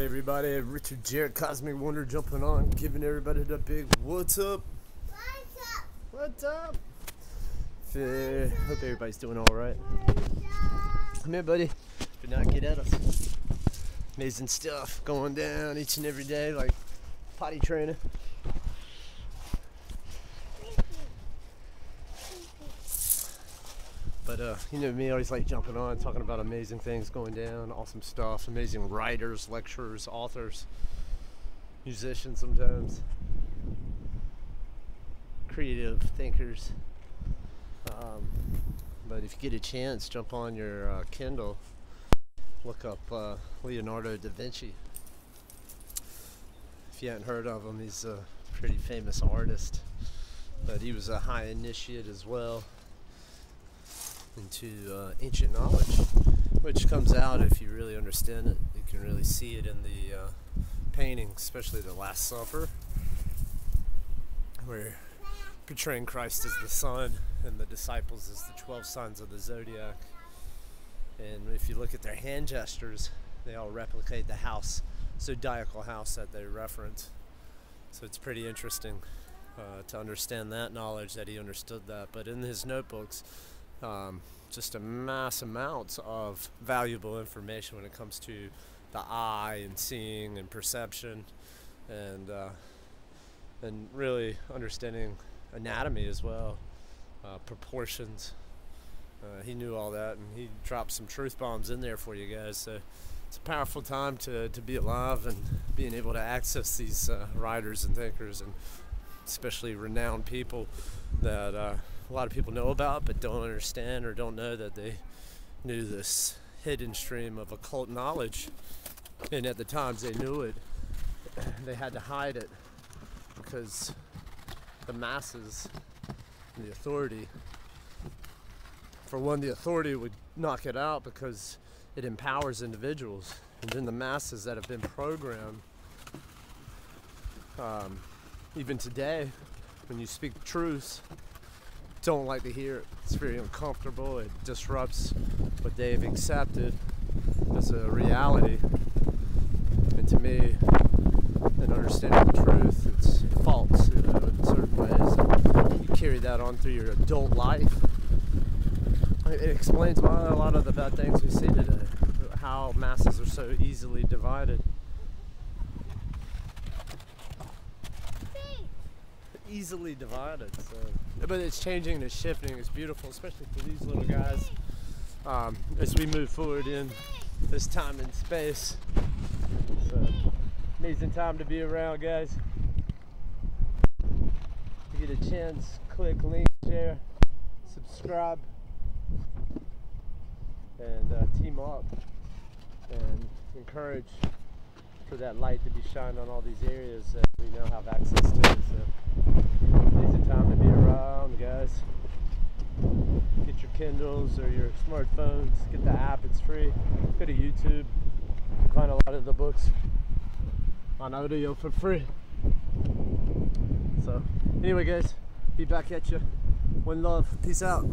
everybody? Richard Jarrett, Cosmic Wanderer, jumping on, giving everybody the big what's up? What's up? What's up? Uh, hope everybody's doing all right. Come here, buddy. Do not get at us. Amazing stuff going down each and every day, like potty training. But uh, you know me, always like jumping on, talking about amazing things going down, awesome stuff, amazing writers, lecturers, authors, musicians sometimes, creative thinkers. Um, but if you get a chance, jump on your uh, Kindle, look up uh, Leonardo da Vinci. If you haven't heard of him, he's a pretty famous artist, but he was a high initiate as well into uh, ancient knowledge, which comes out if you really understand it. You can really see it in the uh, painting, especially the Last Supper, where portraying Christ as the sun and the disciples as the 12 signs of the zodiac. And if you look at their hand gestures, they all replicate the house, zodiacal house that they reference. So it's pretty interesting uh, to understand that knowledge that he understood that. But in his notebooks, um, just a mass amounts of valuable information when it comes to the eye and seeing and perception and uh, and really understanding anatomy as well uh, proportions. Uh, he knew all that and he dropped some truth bombs in there for you guys. So it's a powerful time to, to be alive and being able to access these uh, writers and thinkers and especially renowned people that uh, a lot of people know about but don't understand or don't know that they knew this hidden stream of occult knowledge. And at the times they knew it, they had to hide it because the masses, the authority, for one, the authority would knock it out because it empowers individuals. And then the masses that have been programmed, um, even today, when you speak truth, don't like to hear it. It's very uncomfortable. It disrupts what they've accepted as a reality. And to me, in understanding the truth, it's false you uh, know, in certain ways. You carry that on through your adult life. It explains why a lot of the bad things we see today, how masses are so easily divided. Easily divided. So, but it's changing, and it's shifting, it's beautiful, especially for these little guys. Um, as we move forward in this time and space, an amazing time to be around, guys. If you get a chance, click, link, share, subscribe, and uh, team up and encourage for that light to be shined on all these areas that we now have access to. So amazing time to be around, guys. Get your Kindles or your smartphones. Get the app; it's free. Go to YouTube. Find a lot of the books on audio for free. So anyway, guys, be back at you. One love. Peace out.